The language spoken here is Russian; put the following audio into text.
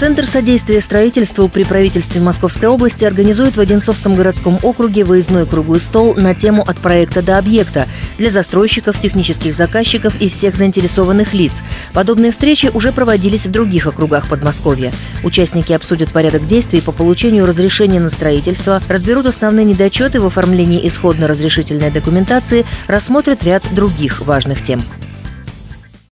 Центр содействия строительству при правительстве Московской области организует в Одинцовском городском округе выездной круглый стол на тему «От проекта до объекта» для застройщиков, технических заказчиков и всех заинтересованных лиц. Подобные встречи уже проводились в других округах Подмосковья. Участники обсудят порядок действий по получению разрешения на строительство, разберут основные недочеты в оформлении исходно-разрешительной документации, рассмотрят ряд других важных тем.